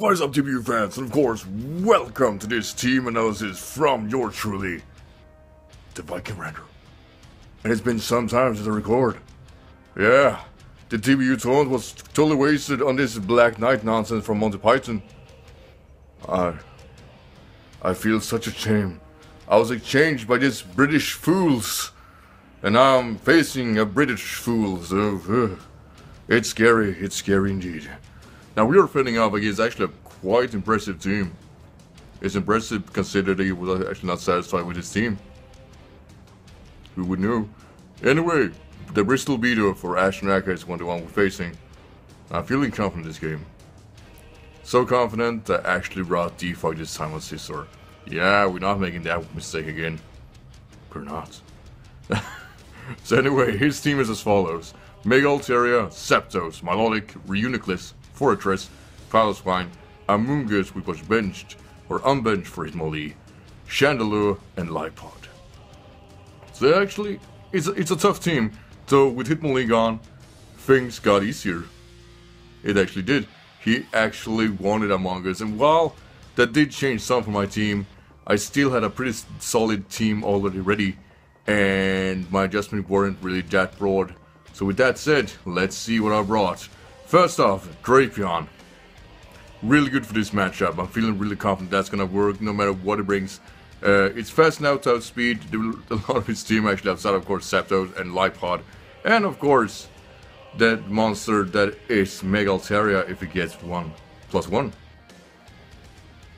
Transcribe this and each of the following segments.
What is up, TBU fans? And of course, welcome to this team analysis from your truly, the Viking Ranger. And it's been some time since I record. Yeah, the TBU taunt was totally wasted on this Black Knight nonsense from Monty Python. I, I feel such a shame. I was exchanged by these British fools, and now I'm facing a British fool. So, uh, it's scary. It's scary indeed. Now we are filling up against actually a quite impressive team. It's impressive considering he was actually not satisfied with his team. Who would know? Anyway, the Bristol Beater for Aka is one the one we're facing. I'm feeling confident this game. So confident that I actually brought Defog this time on Scizor. Yeah, we're not making that mistake again. We're not. so anyway, his team is as follows. Mega Altaria, Zapdos, Milotic, Reuniclus, Forretress, Piloswine, Amoonguss, which was benched or unbenched for his Hitmonlee, Chandelure, and Liepard. So actually, it's a, it's a tough team, so with Hitmonlee gone, things got easier. It actually did. He actually wanted Amoonguss, and while that did change some for my team, I still had a pretty solid team already ready, and my adjustments weren't really that broad. So with that said, let's see what I brought. First off, Drapion. Really good for this matchup. I'm feeling really confident that's gonna work no matter what it brings. Uh, it's fast now, top speed. A lot of his team actually outside, of course, Zapdos and Liepard. And of course, that monster that is Mega Altaria if it gets one plus one.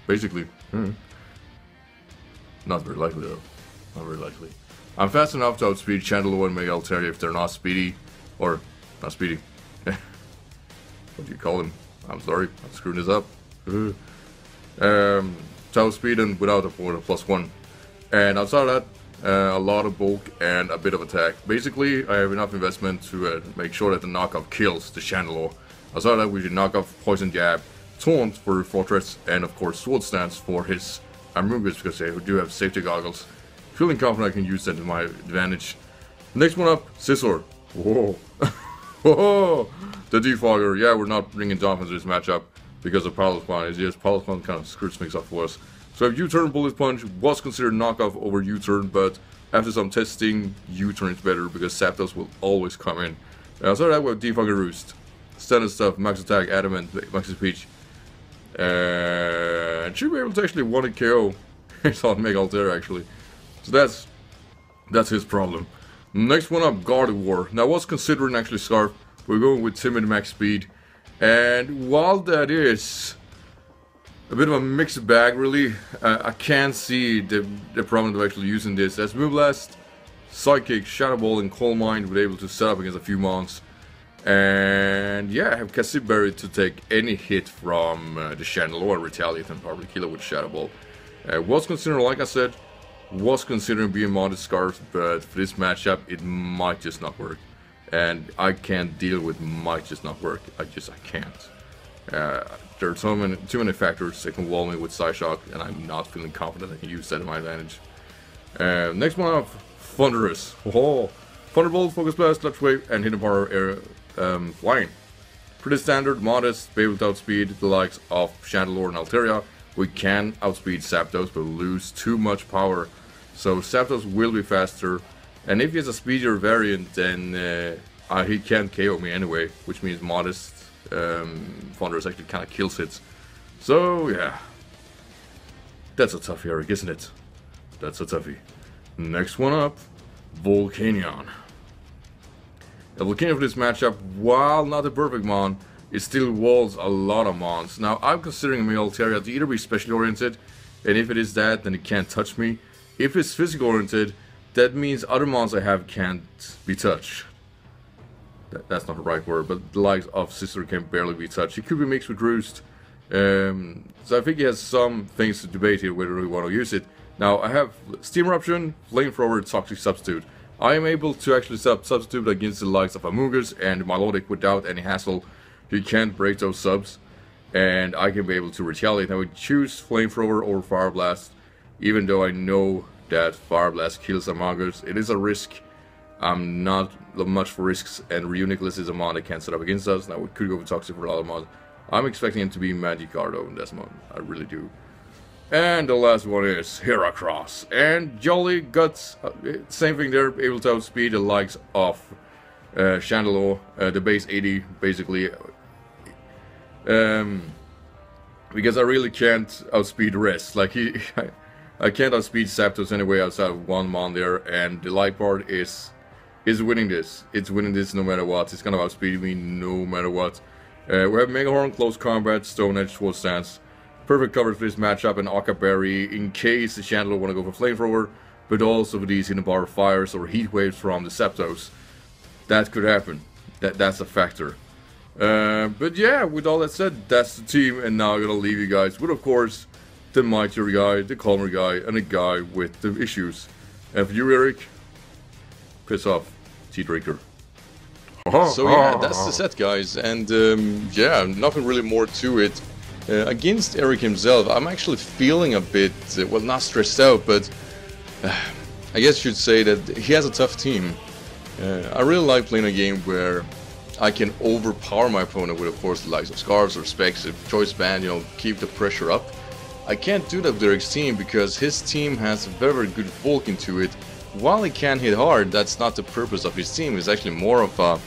Basically. Hmm. Not very likely though. Not very likely. I'm fast enough to outspeed Chandelure and Mega Altaria if they're not speedy. Or, not speedy. what do you call him? I'm sorry, I'm screwing this up. um, top speed and without a border plus one. And outside of that, uh, a lot of bulk and a bit of attack. Basically, I have enough investment to uh, make sure that the knockoff kills the Chandelure. Outside of that, we should knock off Poison Jab, Taunt for Forretress, and of course Swords Dance for his Amoonguss because they do have safety goggles. Feeling confident I can use that to my advantage. Next one up, Scizor. Whoa. Whoa! The defogger. Yeah, we're not bringing Dolphins to this matchup because of Piloswine. It's just Piloswine kind of screws things up for us. So if U-turn Bullet Punch was considered knockoff over U-turn, but after some testing, U-turn is better because Zapdos will always come in. Uh, so that have Defogger Roost. Standard stuff, Max Attack, Adamant, Max Speed. And should be able to actually one KO. it's on Mega Altair actually. So that's that's his problem. Next one up, Gardevoir. Now I was considering actually Scarf. We're going with Timid Max Speed. And while that is a bit of a mixed bag really, uh, I can't see the, the problem of actually using this. As Moonblast, Psychic, Shadow Ball, and Calm Mind were able to set up against a few mons. And yeah, I have Kasib Berry to take any hit from uh, the Chandelure and retaliate and probably kill it with Shadow Ball. Uh, was considering, like I said, was considering being modest Scarf, but for this matchup, it might just not work. And I can't deal with might just not work. I just, I can't. Uh, there are so many, too many factors that can wall me with Psyshock, and I'm not feeling confident I can use that to my advantage. Uh, next one up, Thundurus. Oh, Thunderbolt, Focus Blast, Clutch Wave, and Hidden Power Air um, Flying. Pretty standard, modest, be able to outspeed the likes of Chandelure and Altaria. We can outspeed Zapdos, but lose too much power so Zapdos will be faster, and if he has a speedier variant, then uh, uh, he can't KO me anyway, which means modest um, Thundurus actually kind of kills it. So yeah, that's a tough Eric, isn't it? That's a toughie. Next one up, Volcanion. The Volcanion for this matchup, while not a perfect mon, it still walls a lot of mons. Now I'm considering my Altaria to either be specially oriented, and if it is that, then it can't touch me. If it's physical oriented, that means other mons I have can't be touched. That, that's not the right word, but the likes of Scizor can barely be touched. It could be mixed with Roost. Um, so I think he has some things to debate here whether we want to use it. Now I have Steam Eruption, Flamethrower, Toxic Substitute. I am able to actually sub substitute against the likes of Amoonguss and Milotic without any hassle. He can't break those subs, and I can be able to retaliate. I would choose Flamethrower or Fire Blast even though I know that Fire Blast kills Amoonguss, it is a risk. I'm not much for risks, and Reuniclus is a mod that can't set up against us. Now we could go with Toxic for a lot of mods, I'm expecting it to be Magikarp in this one. I really do. And the last one is Heracross. And Jolly Guts, uh, same thing there, able to outspeed the likes of uh, Chandelure, uh, the base 80 basically. Um, because I really can't outspeed rest. Like he, I, can't outspeed Zapdos anyway outside of one mon there, and the light part is is winning this. It's winning this no matter what. It's gonna outspeed me no matter what. Uh, we have Megahorn, Close Combat, Stone Edge, Full Stance. Perfect coverage for this matchup and Occa Berry in case the Chandelure want to go for Flamethrower, but also for these Hidden Bar Fires or Heat Waves from the Zapdos. That could happen. That That's a factor. Uh, but yeah, with all that said, that's the team, and now I'm gonna leave you guys with, of course, the mightier guy, the calmer guy, and the guy with the issues. And for you, Eric, piss off, tea drinker. So yeah, that's the set, guys, and um, yeah, nothing really more to it. Uh, against Eric himself, I'm actually feeling a bit, uh, well, not stressed out, but uh, I guess you'd say that he has a tough team. Uh, I really like playing a game where I can overpower my opponent with, of course, the likes of Scarves or Specs, Choice Band, you know, keep the pressure up. I can't do that with Eric's team because his team has very, good bulk into it. While he can hit hard, that's not the purpose of his team. It's actually more of a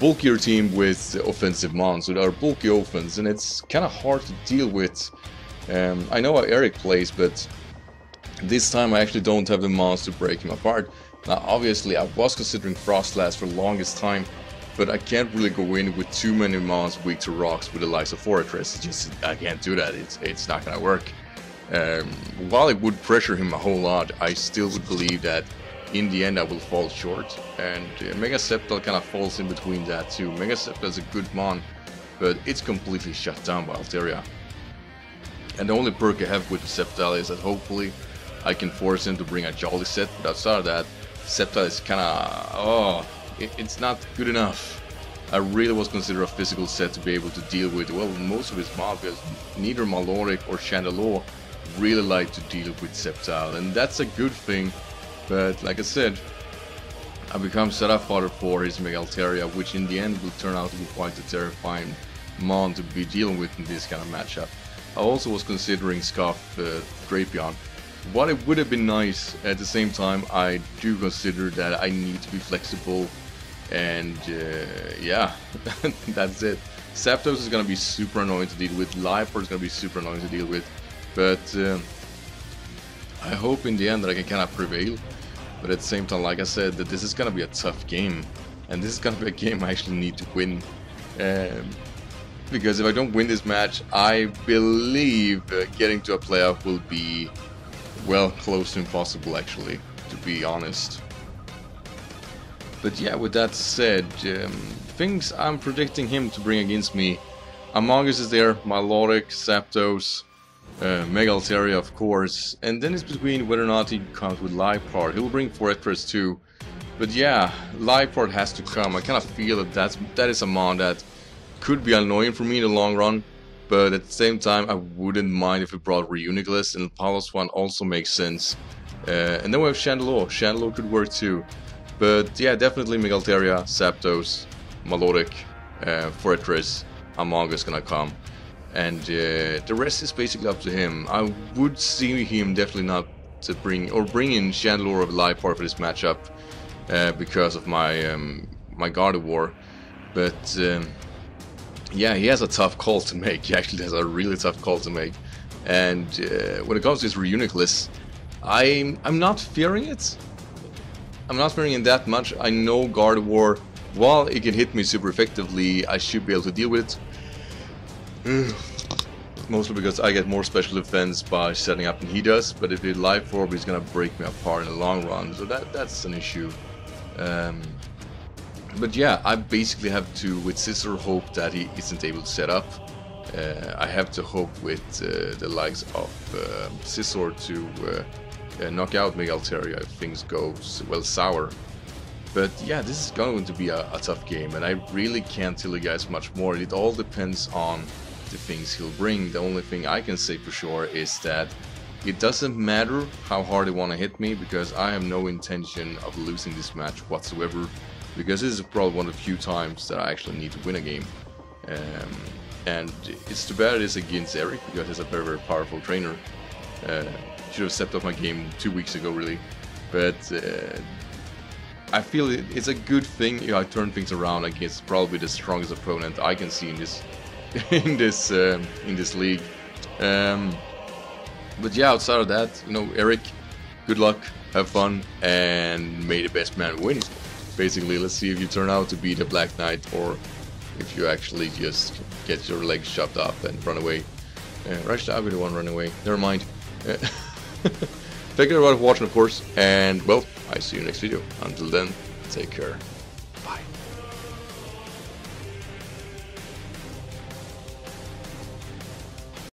bulkier team with offensive mons with our bulky offense, and it's kind of hard to deal with. Um, I know how Eric plays, but this time I actually don't have the mons to break him apart. Now, obviously, I was considering Froslass for the longest time, but I can't really go in with too many mons weak to rocks with of Forretress. It's just, I can't do that. It's, it's not gonna work. Um, while it would pressure him a whole lot, I still believe that in the end I will fall short. And uh, Mega Sceptile kind of falls in between that too. Mega Sceptile is a good mon, but it's completely shut down by Altaria. And the only perk I have with Sceptile is that hopefully I can force him to bring a Jolly set, but outside of that, Sceptile is kinda... oh, it's not good enough. I really was considered a physical set to be able to deal with, well, most of his mobs, because neither Milotic or Chandelure really like to deal with Sceptile, and that's a good thing but like I said, I become setup fodder for his Mega Altaria, which in the end will turn out to be quite a terrifying mon to be dealing with in this kind of matchup. I also was considering Scarf uh, Drapion. What it would have been nice, at the same time, I do consider that I need to be flexible, and uh, yeah, that's it. Zapdos is gonna be super annoying to deal with, Liepard is gonna be super annoying to deal with, but uh, I hope in the end that I can kind of prevail. But at the same time, like I said, that this is gonna be a tough game. And this is gonna be a game I actually need to win. Um, because if I don't win this match, I believe uh, getting to a playoff will be, well, close to impossible actually, to be honest. But yeah, with that said, um, things I'm predicting him to bring against me. Amoonguss is there, Milotic, Zapdos, uh, Mega Altaria, of course, and then it's between whether or not he comes with Liepard. He will bring Forretress too, but yeah, Liepard has to come. I kind of feel that that's, that is a mon that could be annoying for me in the long run, but at the same time, I wouldn't mind if it brought Reuniclus, and Piloswine also makes sense. Uh, and then we have Chandelure. Chandelure could work too. But yeah, definitely Mega Altaria, Zapdos, Milotic, uh, Forretress, Amoonguss gonna come and uh, the rest is basically up to him. I would see him definitely not to bring or bring in Chandelure of Liepard for this matchup uh, because of my um, my Gardevoir, but um, yeah, he has a tough call to make. He actually has a really tough call to make, and uh, when it comes to his Reuniclus, I'm I'm not fearing it. I'm not fearing it that much. I know Guard War, while it can hit me super effectively, I should be able to deal with it. Mostly because I get more special defense by setting up than he does, but if he life orb, he's gonna break me apart in the long run, so that that's an issue. Um, but yeah, I basically have to, with Scizor, hope that he isn't able to set up. Uh, I have to hope with uh, the likes of uh, Scizor to uh, knock out Mega Altaria if things go well sour. But yeah, this is going to be a, a, tough game, and I really can't tell you guys much more. It all depends on the things he'll bring. The only thing I can say for sure is that it doesn't matter how hard they want to hit me because I have no intention of losing this match whatsoever because this is probably one of the few times that I actually need to win a game. Um, And it's too bad it's against Eric because he's a very, very powerful trainer. Uh, should have stepped up my game two weeks ago, really. But uh, I feel it's a good thing you know, I turn things around against probably the strongest opponent I can see in this in this um, in this league. Um, but yeah, outside of that, you know, Eric, good luck, have fun, and may the best man win. Basically, let's see if you turn out to be the Black Knight or if you actually just get your legs chopped off and run away. Uh, actually, I'll be the one run away. Never mind. Thank you for watching, of course, and well, I see you next video. Until then, take care.